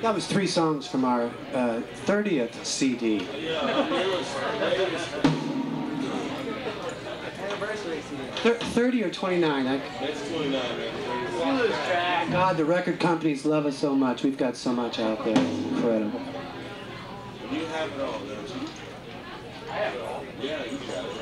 That was three songs from our uh, 30th CD. Thir- 30 or 29. I, That's 29, man. God, the record companies love us so much. We've got so much out there. It's incredible. You have it all, don't you? I have it all. Yeah, you got it.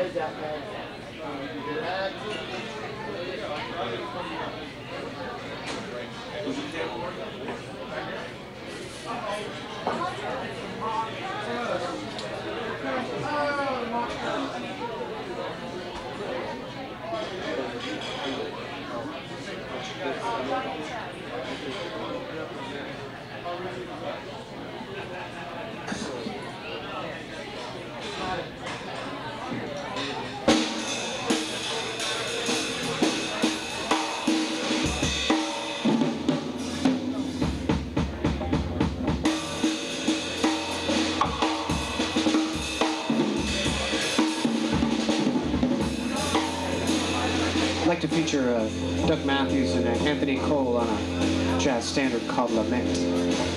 Was it camera? I'd like to feature uh, Doug Mathews and uh, Anthony Cole on a jazz standard called Lament.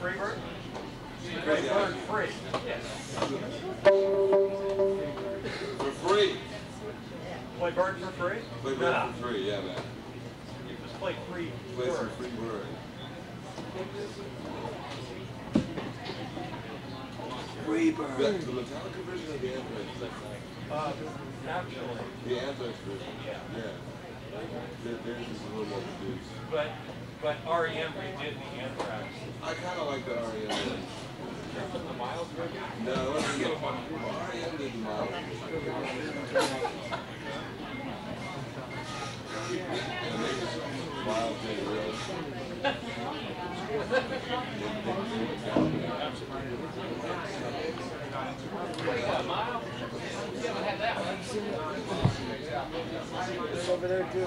Freebird? Freebird free. Yes. For free. Play bird for free? Play bird Nah. for free, yeah, man. You just play free Play for bird. free bird. Free The, bird. the Metallica version of the Anthrax? Uh, actually, The Anthrax version. Yeah. Yeah. Their- Theirs is a little more produced. but, but REM redid the Anthrax. I kind of like the REM one. The Miles record? No, it wasn't the REM did the mild. And they wild thing, really. It's over there too.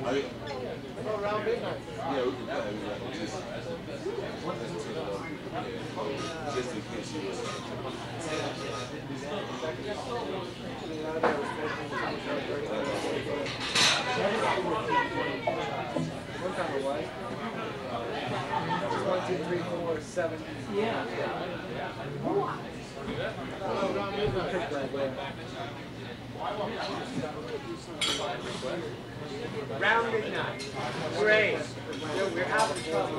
Yeah, yeah? One, two, three, four, seven. Yeah. Oh, around midnight. Pick right there. Round midnight. Great. We're having trouble.